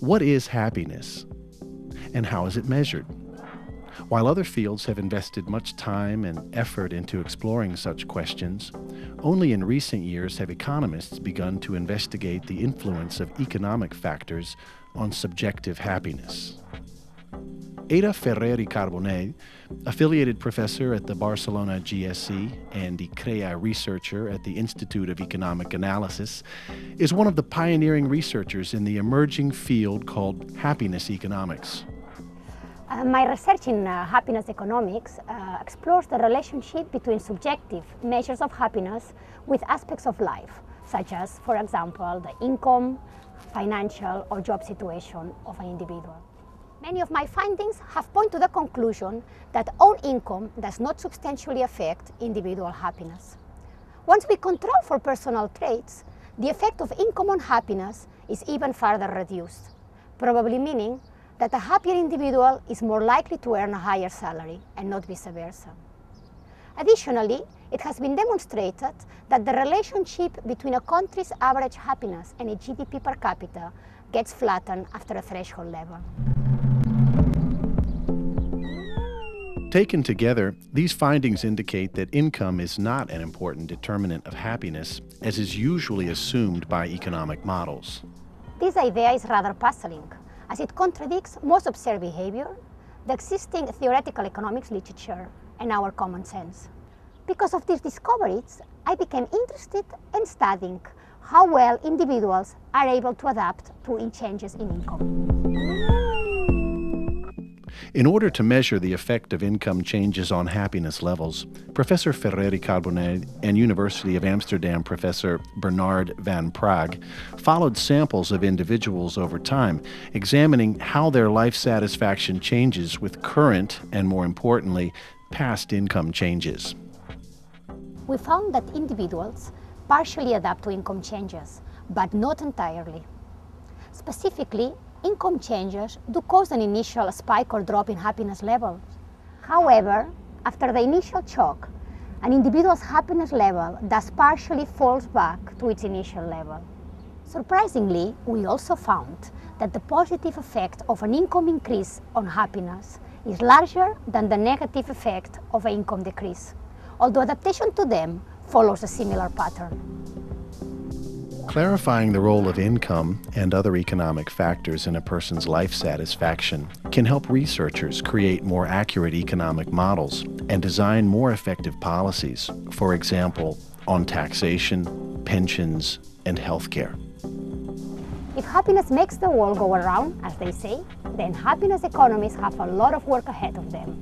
What is happiness? And how is it measured? While other fields have invested much time and effort into exploring such questions, only in recent years have economists begun to investigate the influence of economic factors on subjective happiness. Ada Ferrer-i-Carbonell, affiliated professor at the Barcelona GSE and ICREA researcher at the Institute of Economic Analysis, is one of the pioneering researchers in the emerging field called happiness economics. Uh, my research in uh, happiness economics uh, explores the relationship between subjective measures of happiness with aspects of life, such as, for example, the income, financial, or job situation of an individual. Many of my findings have pointed to the conclusion that own income does not substantially affect individual happiness. Once we control for personal traits, the effect of income on happiness is even further reduced, probably meaning that a happier individual is more likely to earn a higher salary and not vice versa. Additionally, it has been demonstrated that the relationship between a country's average happiness and its GDP per capita gets flattened after a threshold level. Taken together, these findings indicate that income is not an important determinant of happiness, as is usually assumed by economic models. This idea is rather puzzling, as it contradicts most observed behavior, the existing theoretical economics literature, and our common sense. Because of these discoveries, I became interested in studying how well individuals are able to adapt to changes in income. In order to measure the effect of income changes on happiness levels, Professor Ferrer-i-Carbonell and University of Amsterdam professor Bernard van Praag followed samples of individuals over time, examining how their life satisfaction changes with current and, more importantly, past income changes. We found that individuals partially adapt to income changes, but not entirely. Specifically, income changes do cause an initial spike or drop in happiness levels. However, after the initial shock, an individual's happiness level thus partially falls back to its initial level. Surprisingly, we also found that the positive effect of an income increase on happiness is larger than the negative effect of an income decrease, although adaptation to them follows a similar pattern. Clarifying the role of income and other economic factors in a person's life satisfaction can help researchers create more accurate economic models and design more effective policies, for example, on taxation, pensions, and healthcare. If happiness makes the world go around, as they say, then happiness economists have a lot of work ahead of them.